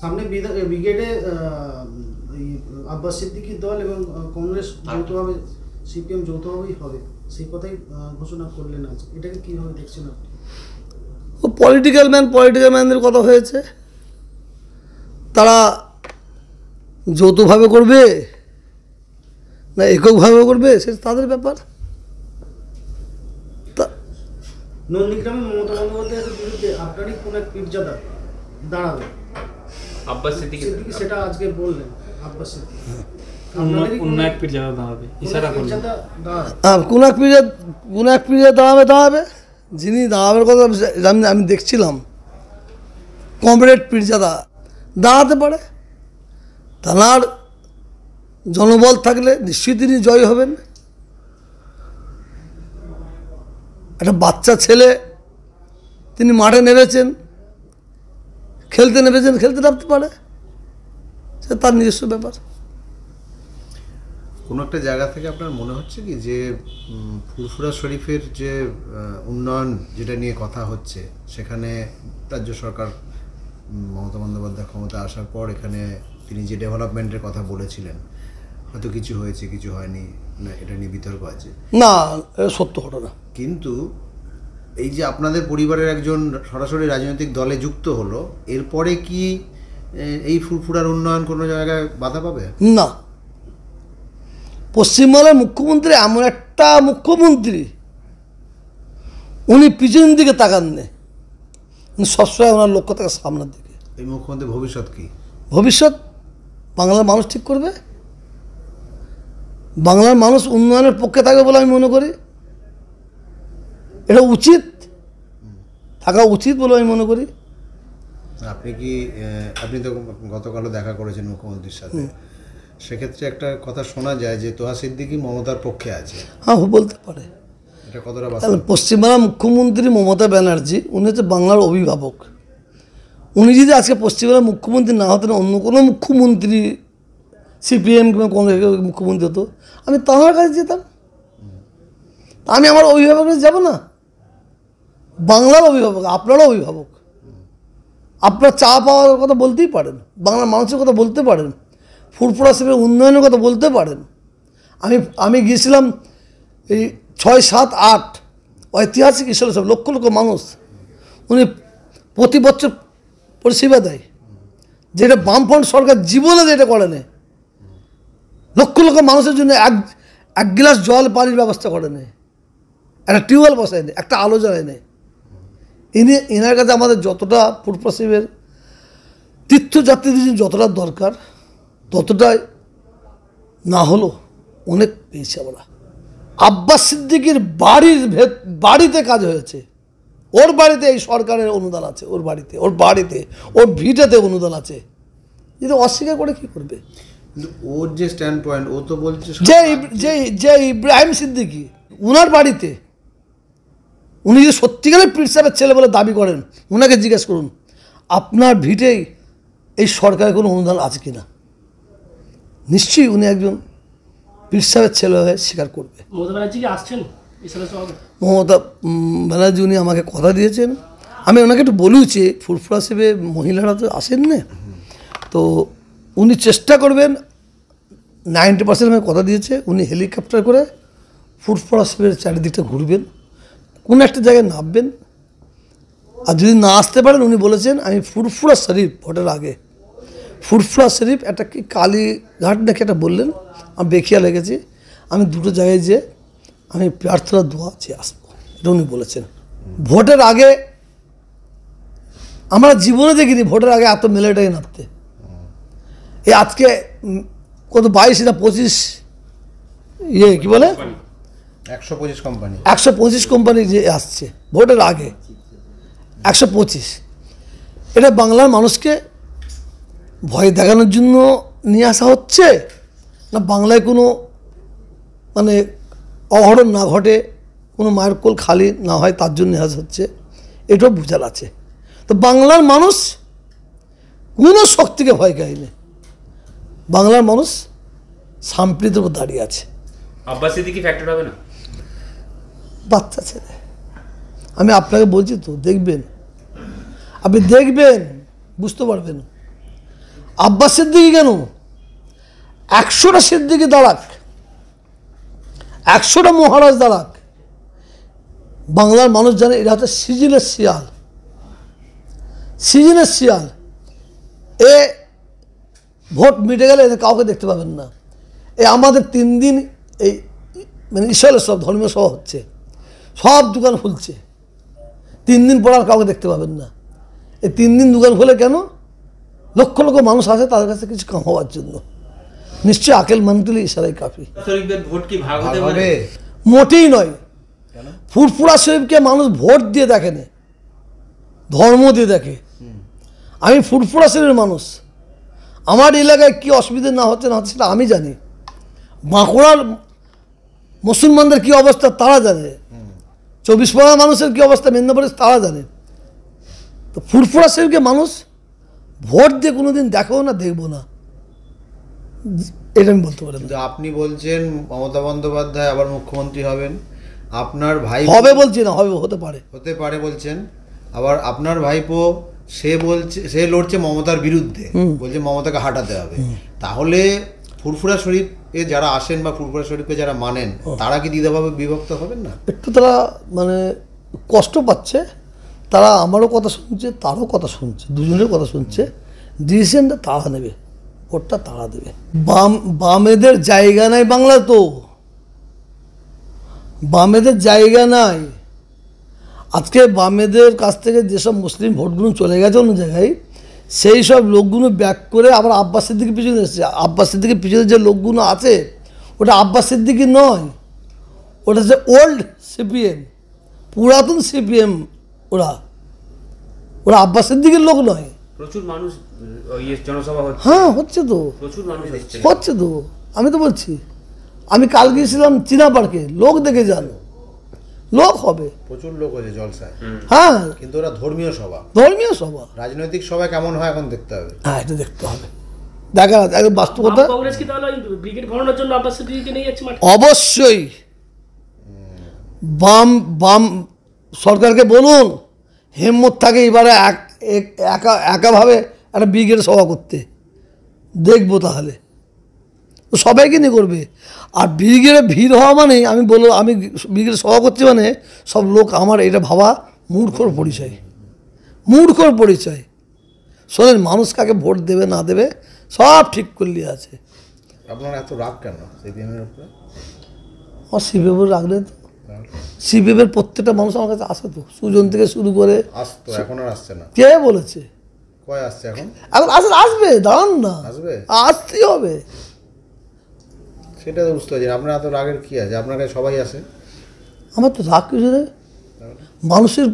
সামনে ব্রিগেডে আব্বাস সিদ্দিকির দল এবং কংগ্রেস যৌথভাবে, সিপিএম যৌথভাবেই হবে। সেই কথাই ঘোষণা করলেন আজ। এটাকে কীভাবে দেখছেন আপনি? ও পলিটিক্যাল ম্যান পলিটিক্যাল ম্যানদের কথা হয়েছে। তারা যৌথভাবে করবে না এককভাবে করবে সেটা তাদের ব্যাপার তা নন্দীগ্রামে মমতা বন্দ্যোপাধ্যায়ের বিরুদ্ধে আপনারই কোন এক পীরজাদা দাঁড়াবে? আব্বাস সিদ্দিকি। সেটা আজকে বললেন আব্বাস সিদ্দিকি। দাঁড়াবে? দাঁড়াবে? যিনি দাঁড়াবের কথা আমি আমি দেখছিলাম। কমরেড পীরজাদা দাঁড়াতে পারে। তাঁর জনবল থাকলে নিশ্চয়ই তিনি জয় হবেন। একটা বাচ্চা ছেলে তিনি মাঠে নেমেছেন খেলতে নেমেছেন খেলতে নামতে পারে। সে তার নিজস্ব ব্যাপার। কোনো একটা জায়গা থেকে আপনার মনে হচ্ছে কি যে ফুরফুরা শরীফের যে উন্নয়ন যেটা নিয়ে কথা হচ্ছে সেখানে রাজ্য সরকার মমতা বন্দ্যোপাধ্যায় ক্ষমতা আসার পর এখানে তিনি যে ডেভেলপমেন্টের কথা বলেছিলেন হয়তো কিছু হয়েছে কিছু হয়নি না এটা নিয়ে বিতর্ক আছে? না সত্য ঘটনা। কিন্তু এই যে আপনাদের পরিবারের একজন সরাসরি রাজনৈতিক দলে যুক্ত হলো এরপরে কি এই ফুরফুরার উন্নয়ন কোনো জায়গায় বাধা পাবে? না। পশ্চিমবাংলার মুখ্যমন্ত্রী এমন একটা মুখ্যমন্ত্রী উনি পিছনের দিকে তাকান উনি সবসময় ওনার লক্ষ্য থাকে সামনের দিকে। এই মুখ্যমন্ত্রী ভবিষ্যৎ কি? ভবিষ্যৎ বাংলার মানুষ ঠিক করবে? বাংলার মানুষ উন্নয়নের পক্ষে থাকবে বলে আমি মনে করি। এটা উচিত। থাকা উচিত বলে আমি মনে করি। আপনি কি আপনি তো গতকালও দেখা করেছেন মুখ্যমন্ত্রীর সাথে। সেক্ষেত্রে একটা কথা শোনা যায় যে তোহা সিদ্দিকি মমতার পক্ষে আছে। হ্যাঁ বলতে পারে। তাহলে বাস্তব? পশ্চিমবাংলার মুখ্যমন্ত্রী মমতা ব্যানার্জি উনি হচ্ছে বাংলার অভিভাবক। উনি যদি আজকে পশ্চিমবাংলার মুখ্যমন্ত্রী না হতেন অন্য কোনো মুখ্যমন্ত্রী সিপিএম কিংবা কংগ্রেস মুখ্যমন্ত্রী হতো। আমি তাঁর কাছে যেতাম। আমি আমার অভিভাবকের যাব না। বাংলার অভিভাবক, আপনারও অভিভাবক। আপনার চা পাওয়ার কথা বলতেই পারেন, বাংলার মানুষের কথা বলতে পারেন, ফুরফুরা সেবের উন্নয়নের কথা বলতে পারেন। আমি আমি গিয়েছিলাম এই ছয় সাত আট, ঐতিহাসিক ঈশ্বর সব লক্ষ লক্ষ মানুষ, উনি প্রতি বছর পরিষেবা দেয়। যেটা বামফ্রন্ট সরকার জীবনে যেটা করে নেয়, লক্ষ লক্ষ মানুষের জন্য এক এক গ্লাস জল, পানির ব্যবস্থা করে নেয়। একটা টিউবওয়েল বসায় নেয়, একটা আলো জ্বালায় নেয়। ইনি এনার কাছে আমাদের যতটা পূর্বশিবের তীর্থযাত্রীদের জন্য যতটা দরকার ততটাই না হলো অনেক পেয়েছি আমরা। আব্বাস সিদ্দিকির বাড়ির ভেত বাড়িতে কাজ হয়েছে। ওর বাড়িতে এই সরকারের অনুদান আছে ওর বাড়িতে ওর বাড়িতে ওর ভিটেতে অনুদান আছে। যদি অস্বীকার করে কি করবে? ওর যে স্ট্যান্ড পয়েন্ট ও তো বলছে যে যে যে ইব্রাহিম সিদ্দিকি ওনার বাড়িতে উনি যদি সত্যিকারের পীর সাহেবের ছেলে বলে দাবি করেন ওনাকে জিজ্ঞেস করুন আপনার ভিটেই এই সরকারের কোনো অনুদান আছে কি না? নিশ্চয়ই উনি একজন পীর সাহেবের ছেলে হয়ে স্বীকার করবে। মমতা ব্যানার্জি উনি আমাকে কথা দিয়েছেন। আমি ওনাকে একটু বলেছি ফুরফুরা সেবে মহিলারা তো আসেন না তো উনি চেষ্টা করবেন নাইনটি পার্সেন্ট আমাকে কথা দিয়েছে উনি হেলিকপ্টার করে ফুরফুরা সেবের চারিদিকটা ঘুরবেন। কোনো একটা জায়গায় নামবেন। আর যদি না আসতে পারেন, উনি বলেছেন, আমি ফুরফুরা শরীফ ভোটের আগে। ফুরফুরা শরীফ একটা কি কালীঘাট নাকি একটা বললেন? আমি বেখিয়া লেগেছি। আমি দুটো জায়গায় যে আমি প্রার্থনা দোয়া চেয়ে আসব। এটা উনি বলেছেন। ভোটের আগে আমরা জীবনে দেখিনি ভোটের আগে এত মিলিটারি নামতে। এই আজকে কত বাইশ না পঁচিশ ইয়ে কি বলে? একশো পঁচিশ কোম্পানি একশো পঁচিশ কোম্পানি যে আসছে ভোটের আগে। একশো পঁচিশ। এটা বাংলার মানুষকে ভয় দেখানোর জন্য নিয়ে আসা হচ্ছে? না বাংলায় কোনো মানে অঘটন না ঘটে কোনো মায়ের কোল খালি না হয় তার জন্য নিয়ে আসা হচ্ছে? এটাও বোঝার আছে। তো বাংলার মানুষ কোনো শক্তিকে ভয় খায়নি। বাংলার মানুষ সাম্প্রীতির উপর দাঁড়িয়ে আছে। আব্বাস সিদ্দিকি ফ্যাক্টর হবে না? বাচ্চা ছেলে। আমি আপনাকে বলছি তো, দেখবেন। আপনি দেখবেন, বুঝতে পারবেন। আব্বাস সিদ্দিকি কেন? একশোটা সিদ্দিকি দাঁড়াক একশোটা মহারাজ দাঁড়াক বাংলার মানুষ জানে এটা হচ্ছে সিজনের শিয়াল। সিজনের শিয়াল। এ ভোট মিটে গেলে এদের কাউকে দেখতে পাবেন না। এ আমাদের তিন দিন এই মানে ঈশ্বরের সব ধর্মীয় সভা হচ্ছে। সব দোকান খুলছে। তিন দিন পর আর কাউকে দেখতে পাবেন না। এই তিন দিন দোকান খুলে কেন? লক্ষ লক্ষ মানুষ আসে তাদের কাছে কিছু কামাবার জন্য। নিশ্চয়ই আকেল মানতুলি ইশারাই কাফি। মোটেই নয়। ফুরফুরা শরীফকে মানুষ ভোট দিয়ে দেখে না। ধর্ম দিয়ে দেখে। আমি ফুরফুরা শরীফের মানুষ। আমার এলাকায় কী অসুবিধা না হচ্ছে না হচ্ছে সেটা আমি জানি। বাঁকুড়ার মুসলমানদের কী অবস্থা তারা জানে। চব্বিশ পরগনার মানুষের কী অবস্থা? মেদিনীপুরের তারা জানে। তো ফুরফুরা শরীফকে মানুষ ভোট দিয়ে কোনো দিন দেখেও না দেখব না। এটা আমি বলতে পারি। কিন্তু আপনি বলছেন মমতা বন্দ্যোপাধ্যায় আবার মুখ্যমন্ত্রী হবেন। আপনার ভাই হবে বলছি না হবে হতে পারে। হতে পারে বলছেন। আবার আপনার ভাইপো সে বলছে সে লড়ছে মমতার বিরুদ্ধে। বলছে মমতাকে হাঁটাতে হবে। তাহলে ফুরফুরা শরীফ এ যারা আসেন বা ফুরফুরা শরীফে যারা মানেন তারা কি দ্বিধাভাবে বিভক্ত হবেন না? একটু তারা মানে কষ্ট পাচ্ছে তারা আমারও কথা শুনছে তারও কথা শুনছে দুজনের কথা শুনছে ডিসিশনটা তারা নেবে ভোটটা তারা দেবে। বাম বামেদের জায়গা নাই বাংলা তো। বামেদের জায়গা নাই। আজকে বামেদের কাছ থেকে যেসব মুসলিম ভোটগুলো চলে গেছে অন্য জায়গায় সেই সব লোকগুলো ব্যাক করে আবার আব্বাস সিদ্দিকি পিছনে এসেছে। আব্বাস সিদ্দিকির পিছনে যে লোকগুলো আছে ওটা আব্বাস সিদ্দিকি নয় ওটা হচ্ছে ওল্ড সিপিএম পুরাতন সিপিএম ওরা। ওরা আব্বাস সিদ্দিকির লোক নয়। প্রচুর মানুষ ইয়ে জনসভা হ্যাঁ হচ্ছে তো। প্রচুর মানুষ হচ্ছে তো। আমি তো বলছি আমি কাল গিয়েছিলাম চীনা পার্কে লোক দেখে যান। লোক হবে। প্রচুর লোক হয়েছে জলসায়। হ্যাঁ। কিন্তু ওরা ধর্মীয় সভা। ধর্মীয় সভা। রাজনৈতিক সভা কেমন হয় এখন দেখতে হবে। হ্যাঁ এটা দেখতে হবে। দেখা একদম বাস্তবতা। কংগ্রেস কি তাহলে ব্রিগেড ভরানোর জন্য আব্বাস সিদ্দিকিকে নিয়ে যাচ্ছে অবশ্যই। বাম বাম সরকারকে বলুন হেম্মত থাকে এবারে এক এক- একা একাভাবে একটা ব্রিগেড সভা করতে। দেখব তাহলে। তো সবাইকে নিয়ে করবে। আর ব্রিগেডে ভিড় হওয়া মানে আমি বলব আমি ব্রিগেড সভা করছি মানে সব লোক আমার এটা ভাবা মূর্খর পরিচয়। মূর্খর পরিচয়। শোনেন মানুষ কাকে ভোট দেবে না দেবে সব ঠিক করলে আছে। আপনার এত রাগ কেন সিপিএমের উপরে? আমার সিপিএমের রাখলে তো। সিপিএমের প্রত্যেকটা মানুষ আমার কাছে আসে তো। সুজন থেকে শুরু করে আসতো এখন আর আসছে না। কে বলেছে? কয় আসছে এখন? এখন আসলে আসবে দাঁড়ান না। আসবে? আসতেই হবে। সেটা তো বুঝতে পারছি না। আপনার এত রাগের কি আছে? আপনার কাছে সবাই আসে আমার তো রাগ কিছু মানুষের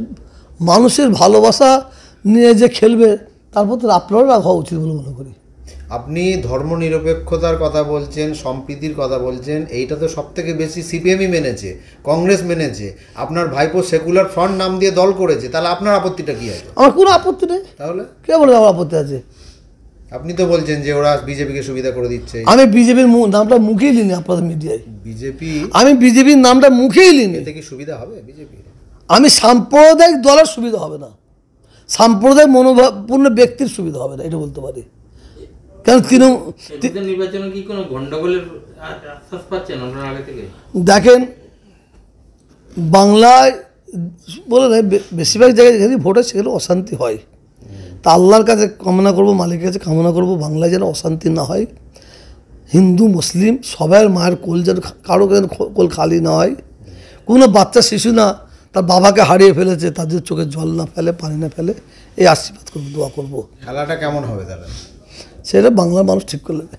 মানুষের ভালোবাসা নিয়ে যে খেলবে তারপর তো আপনারও রাগ হওয়া উচিত বলে মনে করি। আপনি ধর্ম নিরপেক্ষতার কথা বলছেন সম্প্রীতির কথা বলছেন এইটা তো সব থেকে বেশি সিপিএমই মেনেছে কংগ্রেস মেনেছে আপনার ভাইপো সেকুলার ফ্রন্ট নাম দিয়ে দল করেছে তাহলে আপনার আপত্তিটা কি আছে? আমার কোনো আপত্তি নেই। তাহলে? কে বলে আমার আপত্তি আছে? আপনি তো বলছেন যে ওরা বিজেপিকে সুবিধা করে দিচ্ছে। আমি বিজেপির নামটা মুখেই লিনি আপনাদের মিডিয়ায়। বিজেপি আমি বিজেপির নামটা মুখেই লিনি এতে কি সুবিধা হবে বিজেপি আমি সাম্প্রদায়িক দলের সুবিধা হবে না। সাম্প্রদায়িক মনোভাবপূর্ণ ব্যক্তির সুবিধা হবে না এটা বলতে পারি। কারণ তৃণমূল নির্বাচনে কি কোনো গন্ডগোলের আশ্বাস পাচ্ছেন আপনার আগে থেকে? দেখেন বাংলায় বলে বেশিরভাগ জায়গায় যেখানে ভোট হয় সেখানে অশান্তি হয়। তা আল্লাহর কাছে কামনা করব মালিকের কাছে কামনা করব বাংলায় যেন অশান্তি না হয় হিন্দু মুসলিম সবাই মায়ের কোল যেন কারও যেন কোল খালি না হয়। কোনো বাচ্চা শিশু না তার বাবাকে হারিয়ে ফেলেছে তাদের চোখে জল না ফেলে পানি না ফেলে এই আশীর্বাদ করব দোয়া করব। খেলাটা কেমন হবে তাহলে? সেটা বাংলার মানুষ ঠিক করে নেবে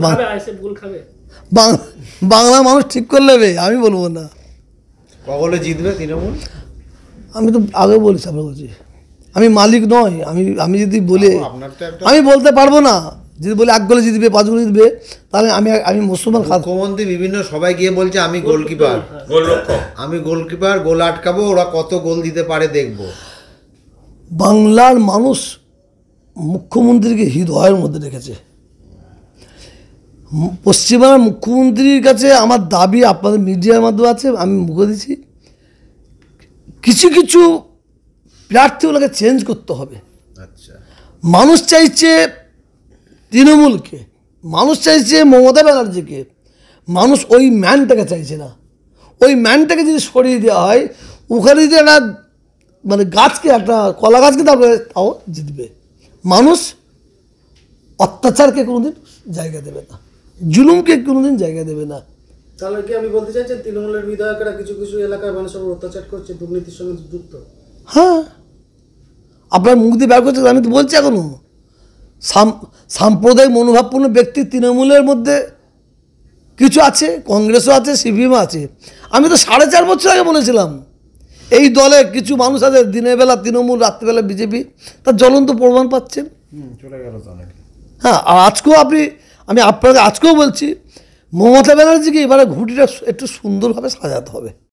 বাং- খাবে আইসে গোল খাবে? বাং- বাংলা মানুষ ঠিক করে নেবে আমি বলব না। কগলে জিতবে তৃণমূল? আমি তো আগে বলেছি আপনার বলছি। আমি মালিক নয় আমি আমি যদি বলি আমি বলতে পারব না। যদি বলে এক গোলে জিতবে পাঁচ গোলে জিতবে তাহলে আমি আমি মুসলমান খাদ মুখ্যমন্ত্রী বিভিন্ন সবাই গিয়ে বলছে আমি গোলকিপার। আমি গোলকিপার গোল আটকাবো ওরা কত গোল দিতে পারে দেখব। বাংলার মানুষ মুখ্যমন্ত্রীকে হৃদয়ের মধ্যে রেখেছে। পশ্চিমবাংলার মুখ্যমন্ত্রীর কাছে আমার দাবি আপনাদের মিডিয়ার মাধ্যমে আছে আমি মুখে দিচ্ছি। কিছু কিছু প্রার্থী ওনাকে চেঞ্জ করতে হবে। আচ্ছা। মানুষ চাইছে তৃণমূলকে মানুষ চাইছে মমতা ব্যানার্জিকে মানুষ ওই ম্যানটাকে চাইছে না। ওই ম্যানটাকে যদি সরিয়ে দেওয়া হয় ওখানে যদি একটা মানে গাছকে একটা কলা গাছকে তারপরে তাও জিতবে। মানুষ অত্যাচারকে কোনোদিন জায়গা দেবে না জুলুমকে কোনোদিন জায়গা দেবে না। তাহলে কি আমি বলতে চাইছি তৃণমূলের বিধায়করা কিছু কিছু এলাকায় মানুষের উপর অত্যাচার করছে দুর্নীতির সঙ্গে যুক্ত? হ্যাঁ। আপনার মুখ দিয়ে বের করছে আমি তো বলছি এখনও সাম- সাম্প্রদায়িক মনোভাবপূর্ণ ব্যক্তি তৃণমূলের মধ্যে কিছু আছে কংগ্রেসও আছে সিপিএমও আছে। আমি তো সাড়ে চার বছর আগে বলেছিলাম এই দলে কিছু মানুষ আছে দিনের বেলা তৃণমূল রাত্রিবেলা বিজেপি তার জ্বলন্ত প্রমাণ পাচ্ছেন হ্যাঁ আর আজকেও আপনি আমি আপনাকে আজকেও বলছি মমতা ব্যানার্জিকে এবারে ঘুটিটা একটু সুন্দরভাবে সাজাতে হবে।